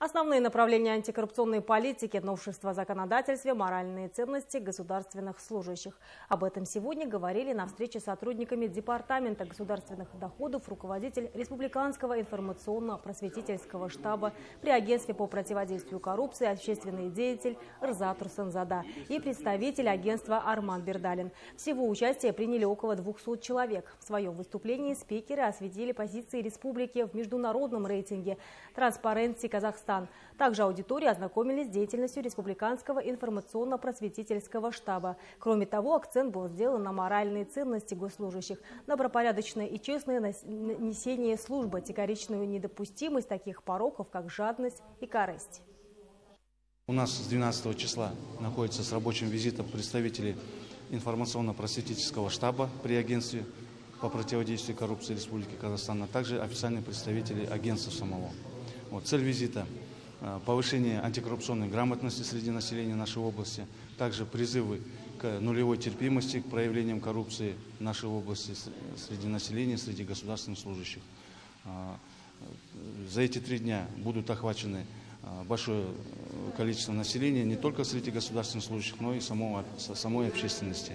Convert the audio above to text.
Основные направления антикоррупционной политики – новшества законодательстве, моральные ценности государственных служащих. Об этом сегодня говорили на встрече с сотрудниками Департамента государственных доходов руководитель Республиканского информационно-просветительского штаба при Агентстве по противодействию коррупции общественный деятель Рзат Русензада и представитель агентства Арман Бердалин. Всего участие приняли около 200 человек. В своем выступлении спикеры осветили позиции республики в международном рейтинге «Транспаренции Казахстана» Казахстан. Также аудитории ознакомились с деятельностью Республиканского информационно-просветительского штаба. Кроме того, акцент был сделан на моральные ценности госслужащих, на добропорядочное и честное несение службы, категоричную недопустимость таких пороков, как жадность и корысть. У нас с 12 числа находится с рабочим визитом представители информационно-просветительского штаба при агентстве по противодействию коррупции Республики Казахстан, а также официальные представители агентства самого. Вот, цель визита э, – повышение антикоррупционной грамотности среди населения нашей области, также призывы к нулевой терпимости к проявлениям коррупции в нашей области среди населения, среди государственных служащих. Э, за эти три дня будут охвачены э, большое количество населения не только среди государственных служащих, но и самого, самой общественности.